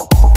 Oh.